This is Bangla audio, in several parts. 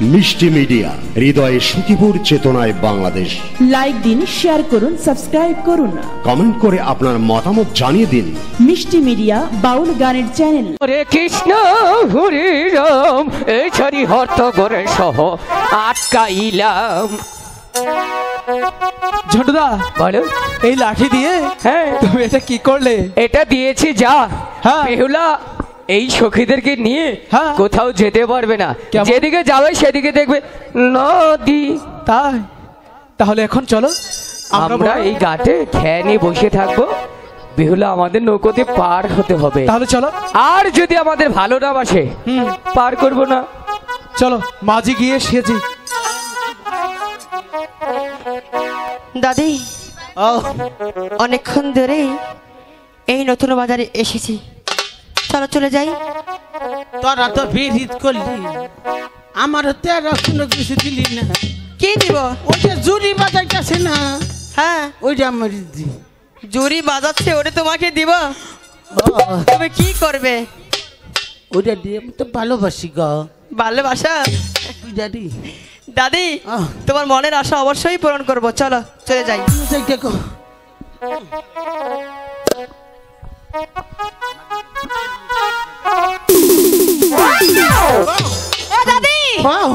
মিষ্টি মিডিয়া হৃদয়ে সুখীপুর চেতনায় বাংলাদেশ। লাইক দিন শেয়ার করুন সাবস্ক্রাইব করুন। কমেন্ট করে আপনার মতামত জানিয়ে দিন। মিষ্টি মিডিয়া বাউল গানের চ্যানেল হরে কৃষ্ণ হরে রাম এই ছাড়ি হর্ত করে সহ আটকাইলাম। ঝন্টুদা বলো। এই লাঠি দিয়ে হ্যাঁ। তুমি এটা কি করলে? এটা দিয়েছি যা। হ্যাঁ। বেহুলা এই সখীদেরকে নিয়ে হ্যাঁ। কোথাও যেতে পারবে না। কেমন? যেদিকে যাবে সেদিকে দেখবে নদী। তাই? তাহলে এখন চলো আমরা বরং- এই ঘাটে খেয়ে নিয়ে বসে থাকব। বেহুলা আমাদের নৌকোতে পার হতে হবে। তাহলে চলো। আর যদি আমাদের ভালো না বাসে হুম। পার করব না। চলো মাঝি গিয়ে সেজি। দাদি অনেকক্ষণ ধরে এই নতুন বাজারে এসেছি। চলো চলে যাই। তোরা তো বিরিত করলি। আমার তেরা কোনো কিছু দিলি না। কি দিব? ওই যে জুরি বাজাইতেছে না হ্যাঁ। ওইটা আমার দি। জুরি বাজাচ্ছে ওটা তোমাকে দিব? তুমি কি করবে? ওইটা দিয়ে আমি তো ভালোবাসি গ। ভালোবাসা? দাদি। আহ। তোমার মনের আশা অবশ্যই পূরণ করব। চলো চলে যাই। গো ও দাদি বাও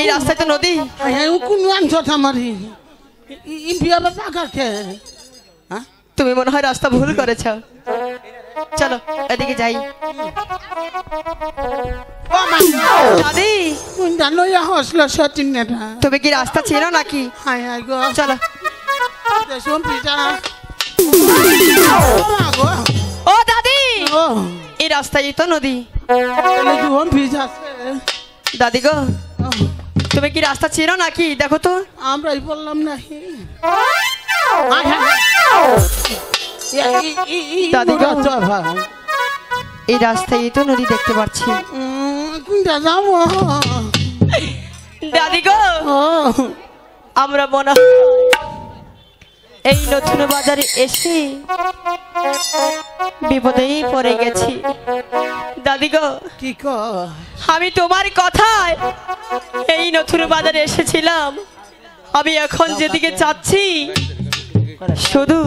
এই রাস্তায় তো নদী। হ্যাঁ কোন আনছত আমার ই বিয়া বাবা কাকে হ্যাঁ? তুমি মনে হয় রাস্তা ভুল করেছ। চলো এদিকে যাই। ও দাদি। কোন জানো ইয়া হসলো সতিন নেটা তুমি কি রাস্তা চিনো নাকি? হাই হাই গো। চলো। পিতা ও ও দাদি। ও। এই রাস্তায় তো নদী। দাদি গো তুমি কি রাস্তা চিনো নাকি? দেখো তো। আমরাই বললাম দাদি গো এই রাস্তায় তো নদী দেখতে পাচ্ছি। দাদি গো আমরা মনে হয় এই নতুন বাজারে এসে বিপদেই পড়ে গেছি। দাদি গো কি আমি তোমার কথায় এই নতুন বাজারে এসেছিলাম। আমি এখন যেদিকে যাচ্ছি শুধু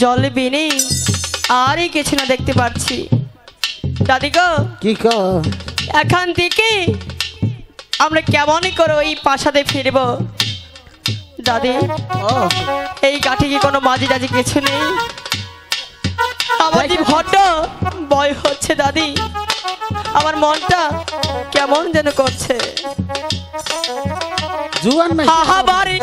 জল বিনে আরই কিছু না দেখতে পাচ্ছি। দাদি গো কি এখান থেকে আমরা কেমন করে ওই প্রাসাদে ফিরব? দাদি। এই কাঠে কি কোনো মাঝি টাজি কিছু নেই? আমার যে ভট্ট ভয় হচ্ছে দাদি। আমার মনটা কেমন যেন করছে। জুয়ান হাহা বাড়ি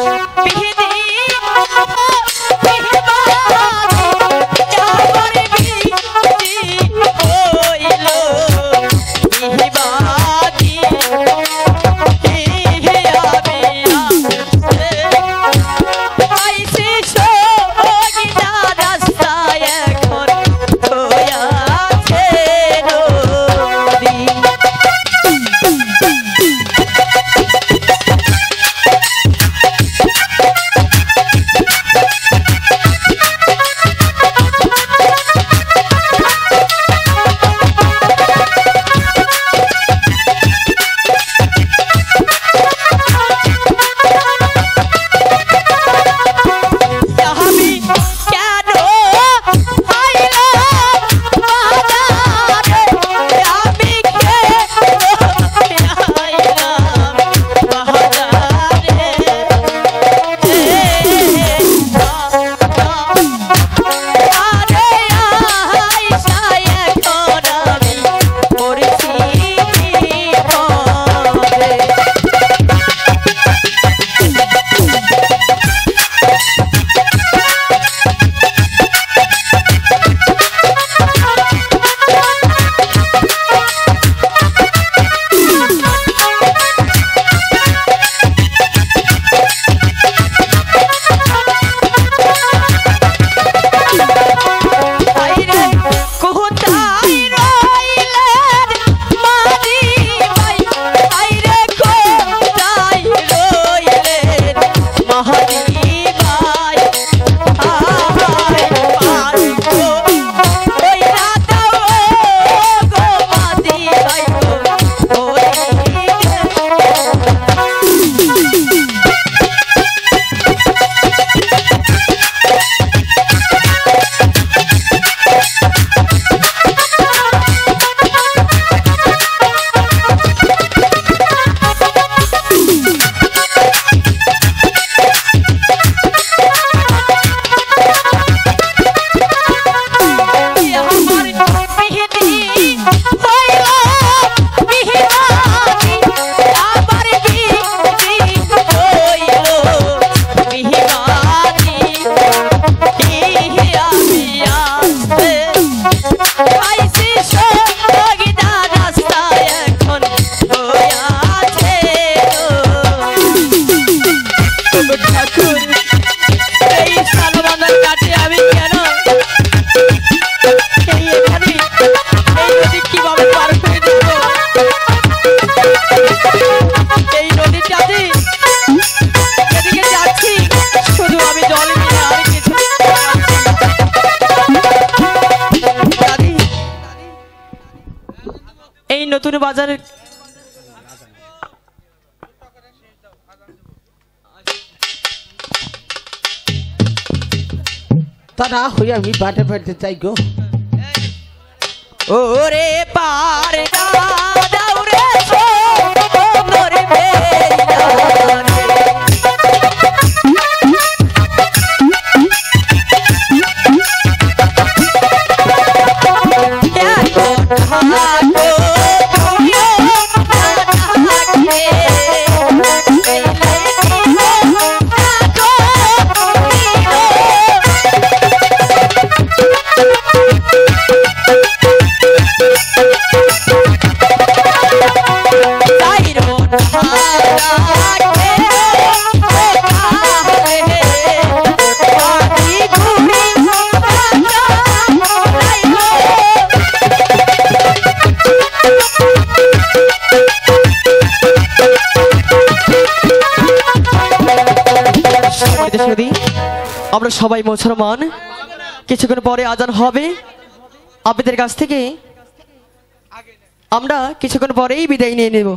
বিহিদি তারা হয়ে আমি বাটে বাটে চাই গো ওরে পার সম্মানিত আমরা সবাই মুসলমান। কিছুক্ষণ পরে আজান হবে। আপনাদের কাছ থেকে আমরা কিছুক্ষণ পরেই বিদায় নিয়ে নেব।